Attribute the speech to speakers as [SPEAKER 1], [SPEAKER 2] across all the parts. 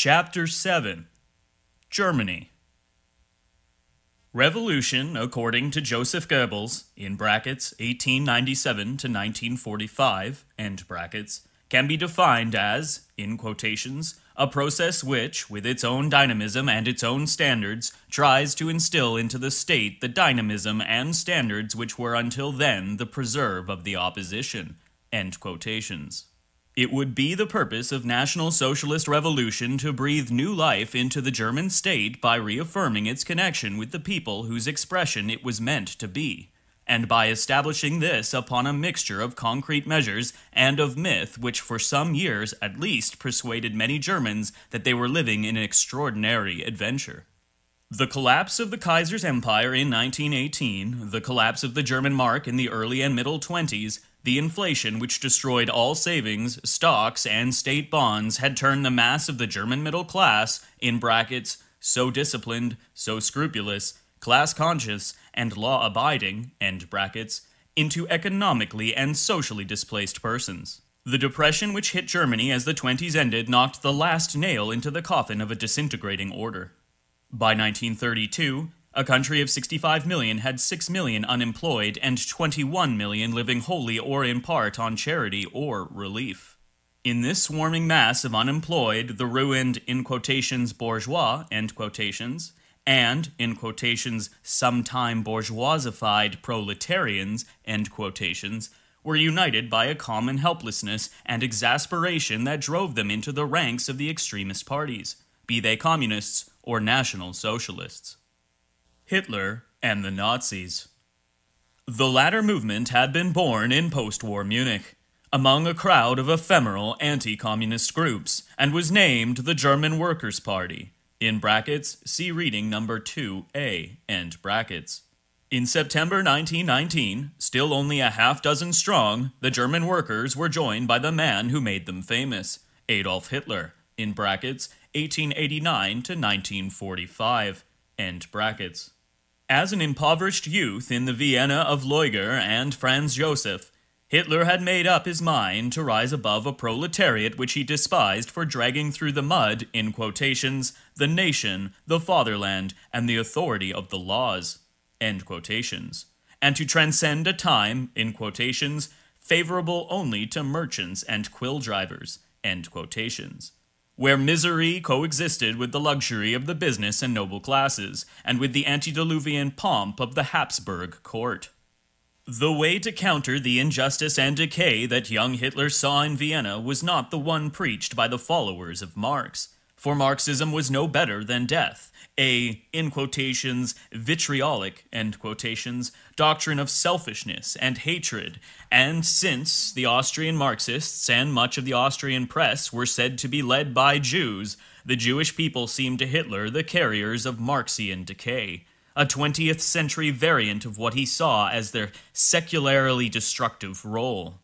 [SPEAKER 1] Chapter 7 Germany Revolution, according to Joseph Goebbels, in brackets 1897 to 1945, end brackets, can be defined as, in quotations, a process which, with its own dynamism and its own standards, tries to instill into the state the dynamism and standards which were until then the preserve of the opposition, end quotations. It would be the purpose of National Socialist Revolution to breathe new life into the German state by reaffirming its connection with the people whose expression it was meant to be, and by establishing this upon a mixture of concrete measures and of myth which for some years at least persuaded many Germans that they were living in an extraordinary adventure. The collapse of the Kaiser's empire in 1918, the collapse of the German mark in the early and middle 20s, the inflation, which destroyed all savings, stocks, and state bonds, had turned the mass of the German middle class, in brackets, so disciplined, so scrupulous, class conscious, and law abiding, end brackets, into economically and socially displaced persons. The depression which hit Germany as the 20s ended knocked the last nail into the coffin of a disintegrating order. By 1932, a country of 65 million had 6 million unemployed and 21 million living wholly or in part on charity or relief. In this swarming mass of unemployed, the ruined, in quotations, bourgeois, end quotations, and, in quotations, sometime bourgeoisified proletarians, end quotations, were united by a common helplessness and exasperation that drove them into the ranks of the extremist parties, be they communists or National Socialists. Hitler and the Nazis. The latter movement had been born in post war Munich, among a crowd of ephemeral anti communist groups, and was named the German Workers' Party. In brackets, see reading number 2a, end brackets. In September 1919, still only a half dozen strong, the German workers were joined by the man who made them famous, Adolf Hitler, in brackets, 1889 to 1945, end brackets. As an impoverished youth in the Vienna of Lueger and Franz Josef, Hitler had made up his mind to rise above a proletariat which he despised for dragging through the mud, in quotations, the nation, the fatherland, and the authority of the laws, end quotations, and to transcend a time, in quotations, favorable only to merchants and quill drivers, end quotations where misery coexisted with the luxury of the business and noble classes, and with the antediluvian pomp of the Habsburg court. The way to counter the injustice and decay that young Hitler saw in Vienna was not the one preached by the followers of Marx, for Marxism was no better than death, a, in quotations, vitriolic, end quotations, doctrine of selfishness and hatred. And since the Austrian Marxists and much of the Austrian press were said to be led by Jews, the Jewish people seemed to Hitler the carriers of Marxian decay, a 20th century variant of what he saw as their secularly destructive role.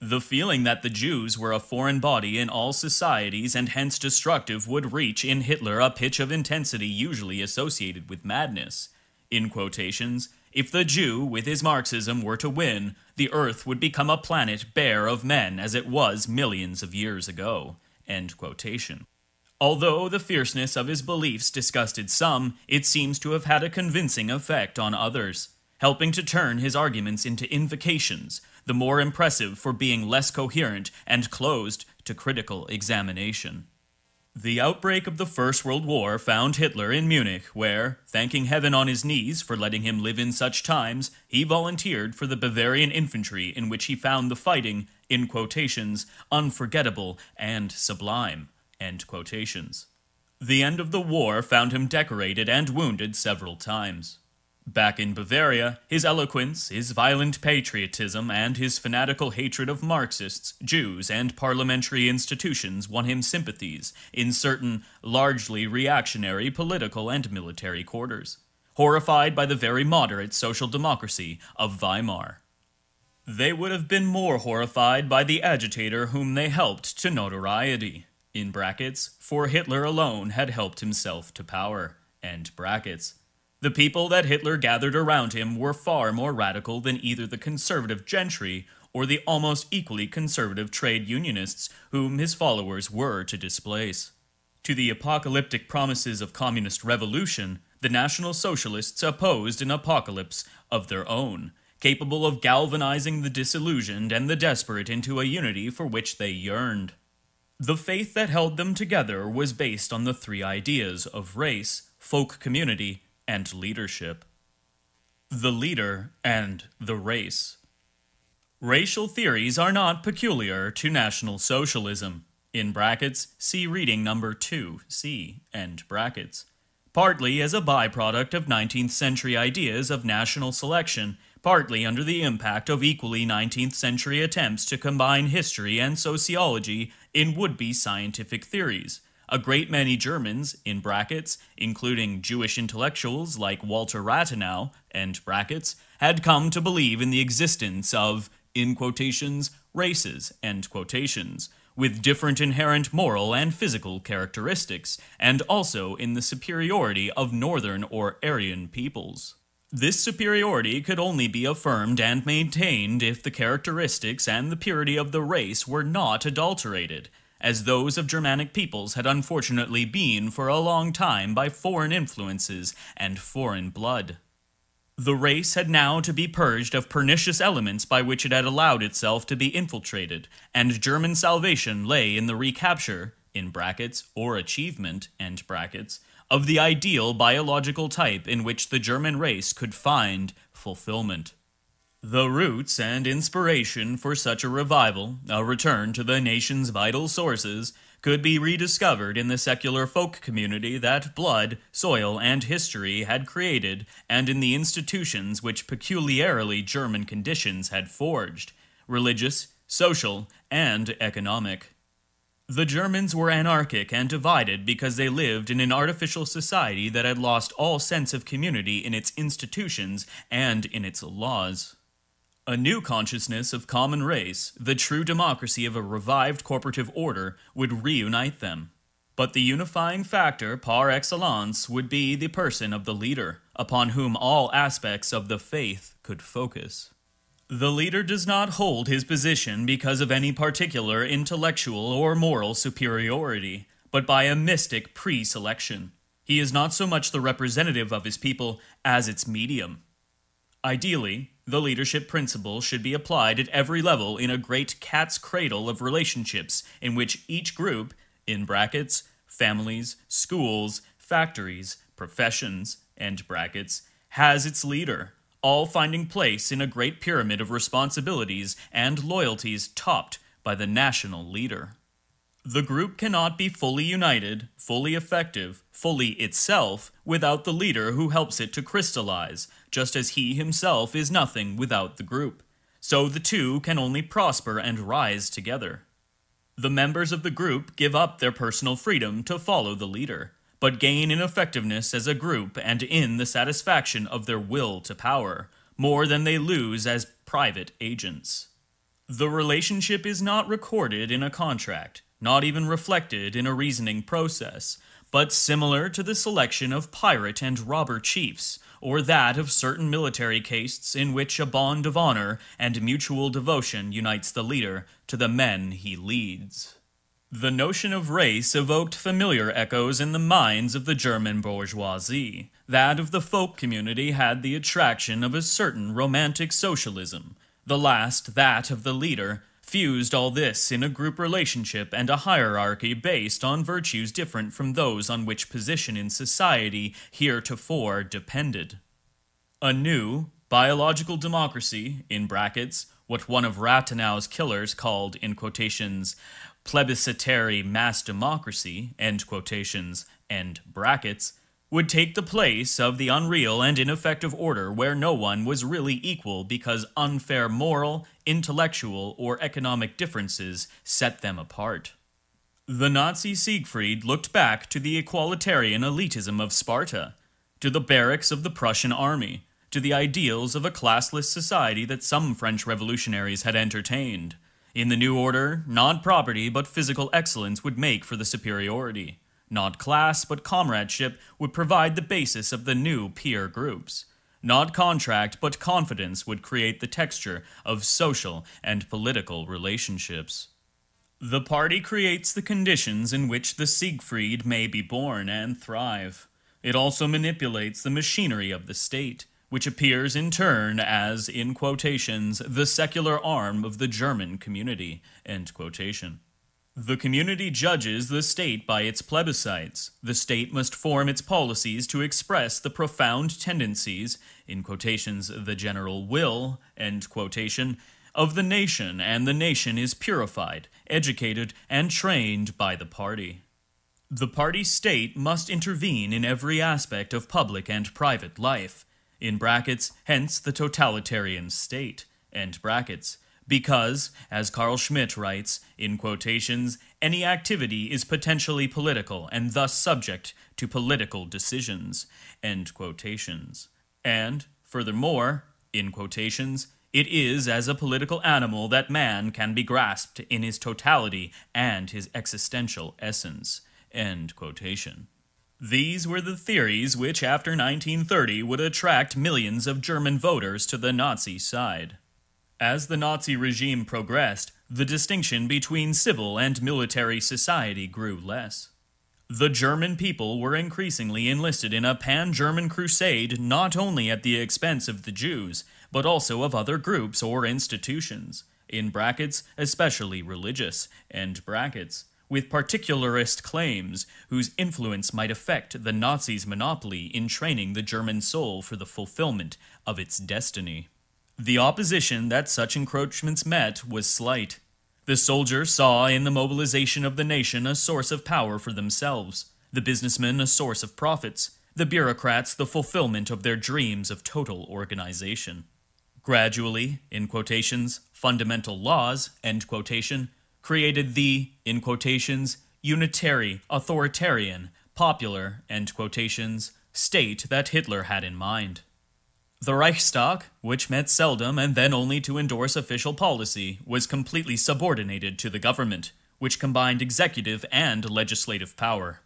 [SPEAKER 1] The feeling that the Jews were a foreign body in all societies and hence destructive would reach in Hitler a pitch of intensity usually associated with madness. In quotations, if the Jew, with his Marxism, were to win, the earth would become a planet bare of men as it was millions of years ago. End quotation. Although the fierceness of his beliefs disgusted some, it seems to have had a convincing effect on others, helping to turn his arguments into invocations, the more impressive for being less coherent and closed to critical examination. The outbreak of the First World War found Hitler in Munich, where, thanking heaven on his knees for letting him live in such times, he volunteered for the Bavarian infantry, in which he found the fighting, in quotations, unforgettable and sublime, end quotations. The end of the war found him decorated and wounded several times. Back in Bavaria, his eloquence, his violent patriotism, and his fanatical hatred of Marxists, Jews, and parliamentary institutions won him sympathies in certain largely reactionary political and military quarters, horrified by the very moderate social democracy of Weimar. They would have been more horrified by the agitator whom they helped to notoriety. In brackets, for Hitler alone had helped himself to power. End brackets. The people that Hitler gathered around him were far more radical than either the conservative gentry or the almost equally conservative trade unionists whom his followers were to displace. To the apocalyptic promises of communist revolution, the National Socialists opposed an apocalypse of their own, capable of galvanizing the disillusioned and the desperate into a unity for which they yearned. The faith that held them together was based on the three ideas of race, folk community, and leadership. The leader and the race. Racial theories are not peculiar to National Socialism. In brackets, see reading number 2, C, end brackets. Partly as a byproduct of 19th century ideas of national selection, partly under the impact of equally 19th century attempts to combine history and sociology in would be scientific theories. A great many Germans, in brackets, including Jewish intellectuals like Walter Rathenau, end brackets, had come to believe in the existence of in quotations, races, end quotations, with different inherent moral and physical characteristics, and also in the superiority of northern or Aryan peoples. This superiority could only be affirmed and maintained if the characteristics and the purity of the race were not adulterated, as those of Germanic peoples had unfortunately been for a long time by foreign influences and foreign blood. The race had now to be purged of pernicious elements by which it had allowed itself to be infiltrated, and German salvation lay in the recapture, in brackets, or achievement, end brackets, of the ideal biological type in which the German race could find fulfillment. The roots and inspiration for such a revival, a return to the nation's vital sources, could be rediscovered in the secular folk community that blood, soil, and history had created, and in the institutions which peculiarly German conditions had forged religious, social, and economic. The Germans were anarchic and divided because they lived in an artificial society that had lost all sense of community in its institutions and in its laws. A new consciousness of common race, the true democracy of a revived corporative order, would reunite them. But the unifying factor par excellence would be the person of the leader, upon whom all aspects of the faith could focus. The leader does not hold his position because of any particular intellectual or moral superiority, but by a mystic pre selection. He is not so much the representative of his people as its medium. Ideally, the leadership principle should be applied at every level in a great cat's cradle of relationships in which each group, in brackets, families, schools, factories, professions, end brackets, has its leader, all finding place in a great pyramid of responsibilities and loyalties topped by the national leader. The group cannot be fully united, fully effective, fully itself, without the leader who helps it to crystallize, just as he himself is nothing without the group. So the two can only prosper and rise together. The members of the group give up their personal freedom to follow the leader, but gain in effectiveness as a group and in the satisfaction of their will to power, more than they lose as private agents. The relationship is not recorded in a contract, not even reflected in a reasoning process, but similar to the selection of pirate and robber chiefs, or that of certain military castes in which a bond of honor and mutual devotion unites the leader to the men he leads. The notion of race evoked familiar echoes in the minds of the German bourgeoisie. That of the folk community had the attraction of a certain romantic socialism, the last that of the leader, fused all this in a group relationship and a hierarchy based on virtues different from those on which position in society heretofore depended. A new, biological democracy, in brackets, what one of Rathenau's killers called, in quotations, plebiscitary mass democracy, end quotations, end brackets, would take the place of the unreal and ineffective order where no one was really equal because unfair moral, intellectual, or economic differences set them apart. The Nazi Siegfried looked back to the equalitarian elitism of Sparta, to the barracks of the Prussian army, to the ideals of a classless society that some French revolutionaries had entertained. In the new order, not property but physical excellence would make for the superiority. Not class, but comradeship would provide the basis of the new peer groups. Not contract, but confidence would create the texture of social and political relationships. The party creates the conditions in which the Siegfried may be born and thrive. It also manipulates the machinery of the state, which appears in turn as, in quotations, the secular arm of the German community, end quotation. The community judges the state by its plebiscites. The state must form its policies to express the profound tendencies, in quotations, the general will, end quotation, of the nation, and the nation is purified, educated, and trained by the party. The party state must intervene in every aspect of public and private life, in brackets, hence the totalitarian state, end brackets, because, as Carl Schmitt writes, in quotations, any activity is potentially political and thus subject to political decisions, end quotations. And, furthermore, in quotations, it is as a political animal that man can be grasped in his totality and his existential essence, end quotation. These were the theories which, after 1930, would attract millions of German voters to the Nazi side. As the Nazi regime progressed, the distinction between civil and military society grew less. The German people were increasingly enlisted in a pan German crusade not only at the expense of the Jews, but also of other groups or institutions, in brackets, especially religious, end brackets, with particularist claims whose influence might affect the Nazis' monopoly in training the German soul for the fulfillment of its destiny. The opposition that such encroachments met was slight. The soldiers saw in the mobilization of the nation a source of power for themselves, the businessmen a source of profits, the bureaucrats the fulfillment of their dreams of total organization. Gradually, in quotations, fundamental laws, end quotation, created the, in quotations, unitary, authoritarian, popular, end quotations, state that Hitler had in mind. The Reichstag, which met seldom and then only to endorse official policy, was completely subordinated to the government, which combined executive and legislative power.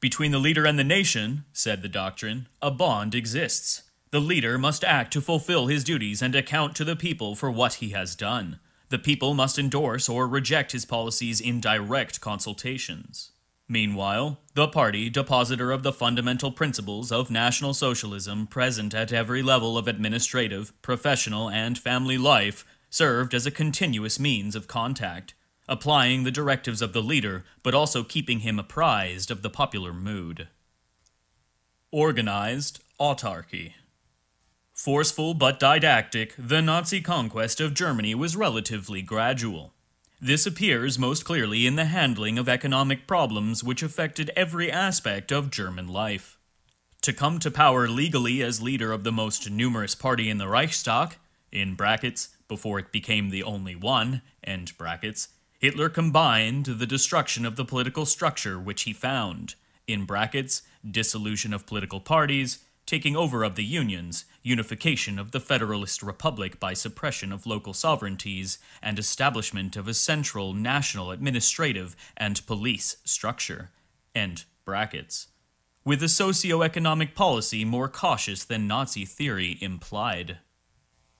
[SPEAKER 1] Between the leader and the nation, said the doctrine, a bond exists. The leader must act to fulfill his duties and account to the people for what he has done. The people must endorse or reject his policies in direct consultations. Meanwhile, the party, depositor of the fundamental principles of National Socialism present at every level of administrative, professional, and family life, served as a continuous means of contact, applying the directives of the leader, but also keeping him apprised of the popular mood. Organized autarky. Forceful but didactic, the Nazi conquest of Germany was relatively gradual. This appears most clearly in the handling of economic problems which affected every aspect of German life. To come to power legally as leader of the most numerous party in the Reichstag, in brackets, before it became the only one, end brackets, Hitler combined the destruction of the political structure which he found, in brackets, dissolution of political parties, taking over of the unions, unification of the Federalist Republic by suppression of local sovereignties, and establishment of a central national administrative and police structure. End brackets. With a socio-economic policy more cautious than Nazi theory implied.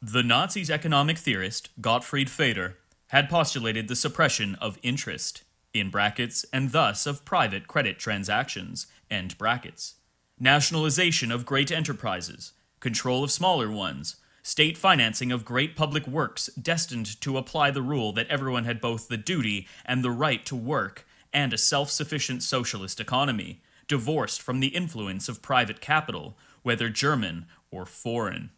[SPEAKER 1] The Nazis' economic theorist, Gottfried Feder, had postulated the suppression of interest, in brackets, and thus of private credit transactions, end brackets nationalization of great enterprises, control of smaller ones, state financing of great public works destined to apply the rule that everyone had both the duty and the right to work, and a self sufficient socialist economy, divorced from the influence of private capital, whether German or foreign.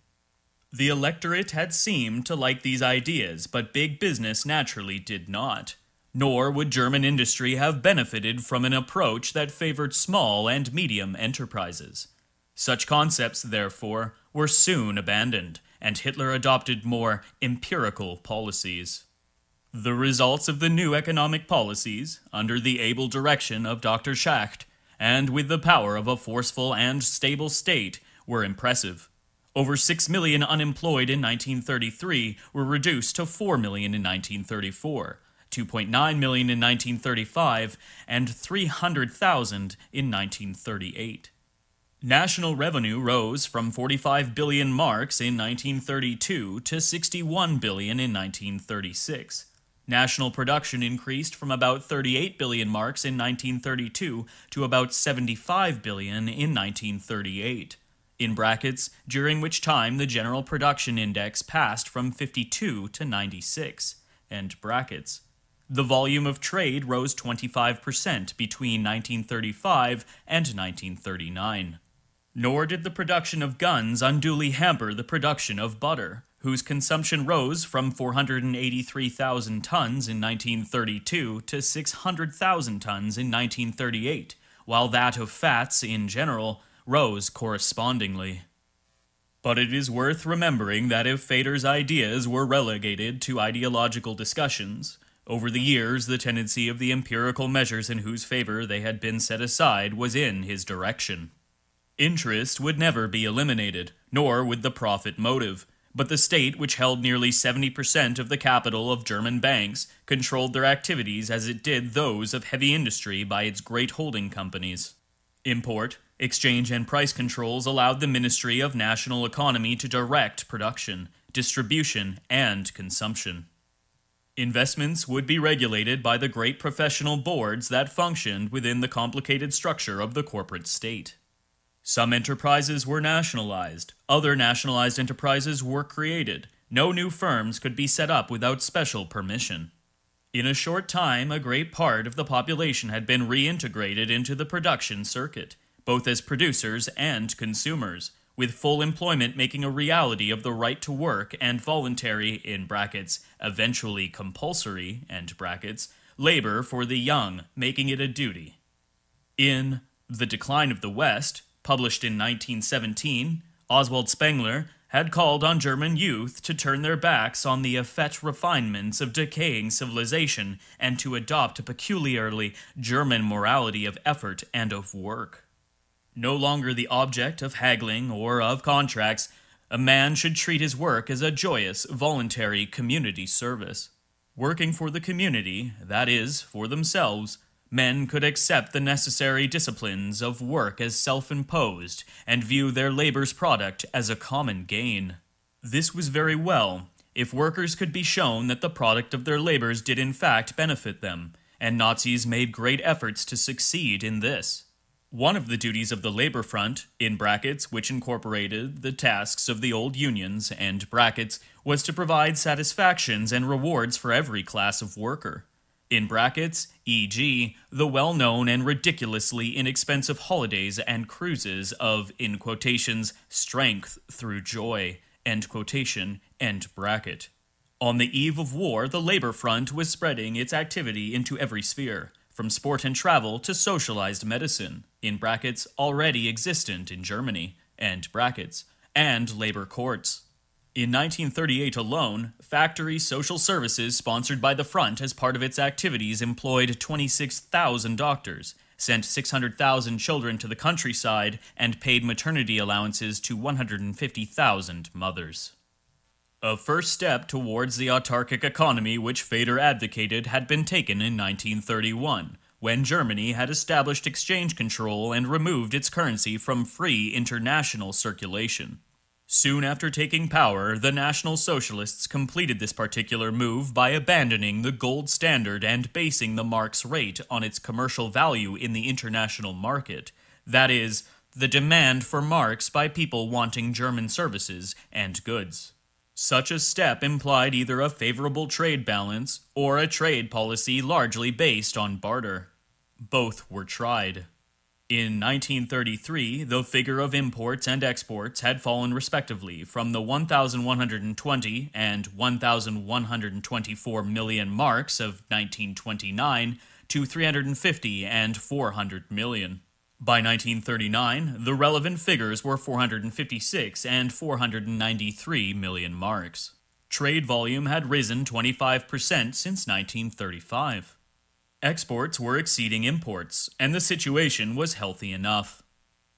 [SPEAKER 1] The electorate had seemed to like these ideas, but big business naturally did not nor would German industry have benefited from an approach that favored small and medium enterprises. Such concepts, therefore, were soon abandoned, and Hitler adopted more empirical policies. The results of the new economic policies, under the able direction of Dr. Schacht, and with the power of a forceful and stable state, were impressive. Over 6 million unemployed in 1933 were reduced to 4 million in 1934, 2.9 million in 1935, and 300,000 in 1938. National revenue rose from 45 billion marks in 1932 to 61 billion in 1936. National production increased from about 38 billion marks in 1932 to about 75 billion in 1938. In brackets, during which time the general production index passed from 52 to 96. End brackets. The volume of trade rose 25% between 1935 and 1939. Nor did the production of guns unduly hamper the production of butter, whose consumption rose from 483,000 tons in 1932 to 600,000 tons in 1938, while that of fats in general rose correspondingly. But it is worth remembering that if Feder's ideas were relegated to ideological discussions, over the years, the tendency of the empirical measures in whose favor they had been set aside was in his direction. Interest would never be eliminated, nor would the profit motive, but the state, which held nearly 70% of the capital of German banks, controlled their activities as it did those of heavy industry by its great holding companies. Import, exchange, and price controls allowed the Ministry of National Economy to direct production, distribution, and consumption. Investments would be regulated by the great professional boards that functioned within the complicated structure of the corporate state. Some enterprises were nationalized, other nationalized enterprises were created. No new firms could be set up without special permission. In a short time, a great part of the population had been reintegrated into the production circuit, both as producers and consumers, with full employment making a reality of the right to work and voluntary in brackets eventually compulsory end brackets labor for the young making it a duty. In the decline of the west published in 1917 oswald spengler had called on german youth to turn their backs on the effete refinements of decaying civilization and to adopt a peculiarly german morality of effort and of work no longer the object of haggling or of contracts, a man should treat his work as a joyous, voluntary community service. Working for the community, that is, for themselves, men could accept the necessary disciplines of work as self imposed and view their labor's product as a common gain. This was very well if workers could be shown that the product of their labors did in fact benefit them, and Nazis made great efforts to succeed in this. One of the duties of the labor front, in brackets, which incorporated the tasks of the old unions, and brackets, was to provide satisfactions and rewards for every class of worker. In brackets, e.g., the well known and ridiculously inexpensive holidays and cruises of, in quotations, strength through joy, end quotation, end bracket. On the eve of war, the labor front was spreading its activity into every sphere from sport and travel to socialized medicine, in brackets already existent in Germany, end brackets, and labor courts. In 1938 alone, Factory Social Services, sponsored by the Front as part of its activities, employed 26,000 doctors, sent 600,000 children to the countryside, and paid maternity allowances to 150,000 mothers. A first step towards the autarkic economy which Feder advocated had been taken in 1931, when Germany had established exchange control and removed its currency from free international circulation. Soon after taking power, the National Socialists completed this particular move by abandoning the gold standard and basing the mark's rate on its commercial value in the international market. That is, the demand for marks by people wanting German services and goods. Such a step implied either a favorable trade balance or a trade policy largely based on barter. Both were tried. In 1933, the figure of imports and exports had fallen respectively from the 1,120 and 1,124 million marks of 1929 to 350 and 400 million. By 1939, the relevant figures were 456 and 493 million marks. Trade volume had risen 25% since 1935. Exports were exceeding imports, and the situation was healthy enough.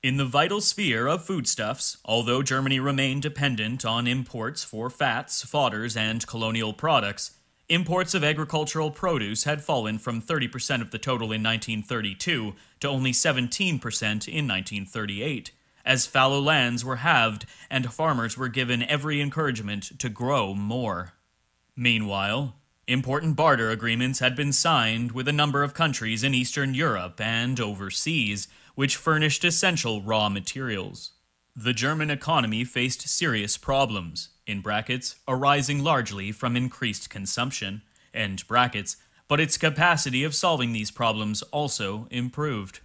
[SPEAKER 1] In the vital sphere of foodstuffs, although Germany remained dependent on imports for fats, fodders, and colonial products, Imports of agricultural produce had fallen from 30% of the total in 1932 to only 17% in 1938, as fallow lands were halved and farmers were given every encouragement to grow more. Meanwhile, important barter agreements had been signed with a number of countries in Eastern Europe and overseas, which furnished essential raw materials. The German economy faced serious problems, in brackets, arising largely from increased consumption, end brackets, but its capacity of solving these problems also improved.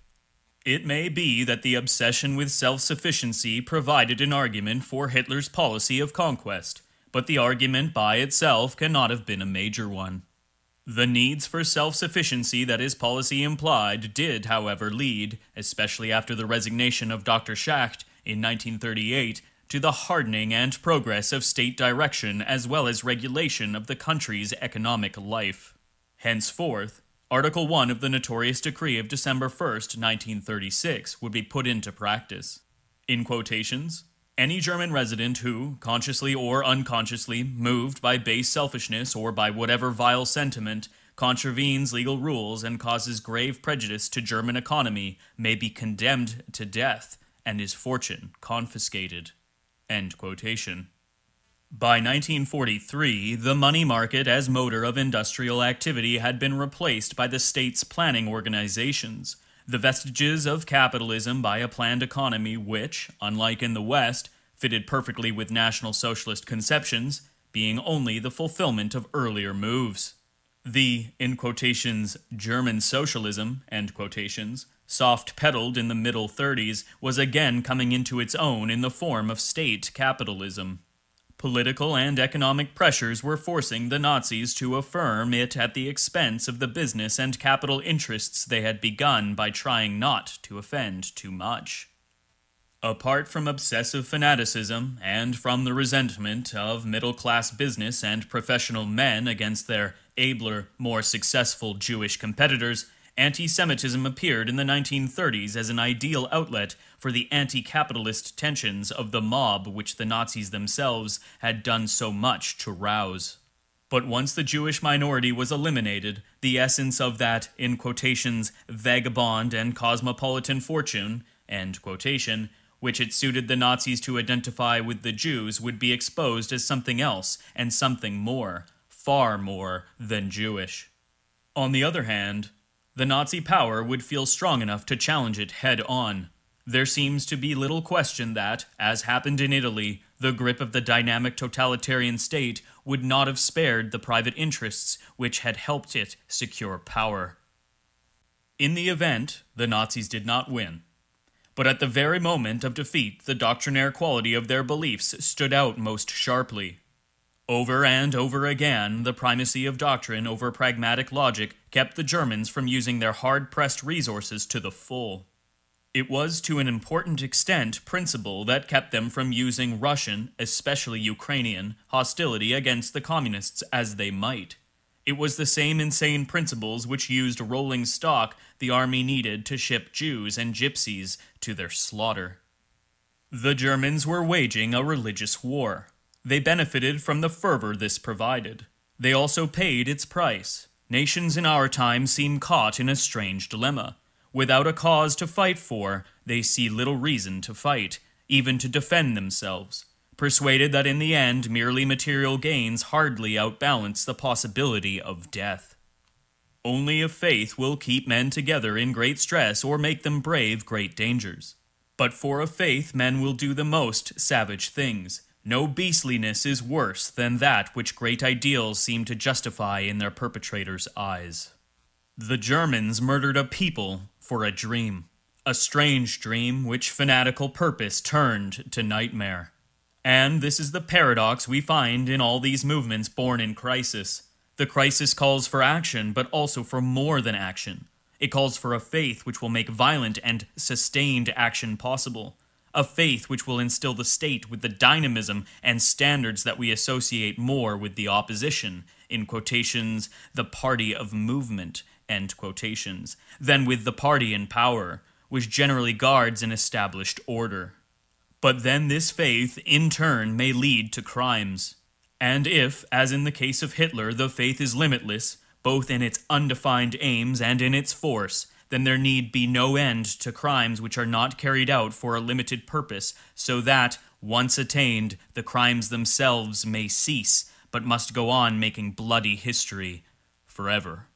[SPEAKER 1] It may be that the obsession with self sufficiency provided an argument for Hitler's policy of conquest, but the argument by itself cannot have been a major one. The needs for self sufficiency that his policy implied did, however, lead, especially after the resignation of Dr. Schacht in 1938, to the hardening and progress of state direction as well as regulation of the country's economic life. Henceforth, Article 1 of the notorious decree of December 1, 1936, would be put into practice. In quotations, any German resident who, consciously or unconsciously, moved by base selfishness or by whatever vile sentiment, contravenes legal rules and causes grave prejudice to German economy may be condemned to death and his fortune confiscated. End quotation. By 1943, the money market as motor of industrial activity had been replaced by the state's planning organizations, the vestiges of capitalism by a planned economy which, unlike in the West, fitted perfectly with National Socialist conceptions, being only the fulfillment of earlier moves. The, in quotations, German socialism, end quotations, soft pedaled in the middle 30s, was again coming into its own in the form of state capitalism. Political and economic pressures were forcing the Nazis to affirm it at the expense of the business and capital interests they had begun by trying not to offend too much. Apart from obsessive fanaticism and from the resentment of middle class business and professional men against their abler, more successful Jewish competitors, anti Semitism appeared in the 1930s as an ideal outlet for the anti capitalist tensions of the mob which the Nazis themselves had done so much to rouse. But once the Jewish minority was eliminated, the essence of that, in quotations, vagabond and cosmopolitan fortune, end quotation, which it suited the Nazis to identify with the Jews would be exposed as something else and something more, far more than Jewish. On the other hand, the Nazi power would feel strong enough to challenge it head on. There seems to be little question that, as happened in Italy, the grip of the dynamic totalitarian state would not have spared the private interests which had helped it secure power. In the event, the Nazis did not win. But at the very moment of defeat, the doctrinaire quality of their beliefs stood out most sharply. Over and over again, the primacy of doctrine over pragmatic logic kept the Germans from using their hard pressed resources to the full. It was to an important extent principle that kept them from using Russian, especially Ukrainian, hostility against the communists as they might. It was the same insane principles which used rolling stock the army needed to ship Jews and gypsies to their slaughter. The Germans were waging a religious war. They benefited from the fervor this provided. They also paid its price. Nations in our time seem caught in a strange dilemma. Without a cause to fight for, they see little reason to fight, even to defend themselves, persuaded that in the end merely material gains hardly outbalance the possibility of death. Only a faith will keep men together in great stress or make them brave great dangers. But for a faith men will do the most savage things, no beastliness is worse than that which great ideals seem to justify in their perpetrators' eyes. The Germans murdered a people for a dream, a strange dream which fanatical purpose turned to nightmare. And this is the paradox we find in all these movements born in crisis. The crisis calls for action, but also for more than action. It calls for a faith which will make violent and sustained action possible a faith which will instill the state with the dynamism and standards that we associate more with the opposition, in quotations, the party of movement, end quotations, than with the party in power, which generally guards an established order. But then this faith, in turn, may lead to crimes. And if, as in the case of Hitler, the faith is limitless, both in its undefined aims and in its force, then there need be no end to crimes which are not carried out for a limited purpose, so that, once attained, the crimes themselves may cease, but must go on making bloody history forever.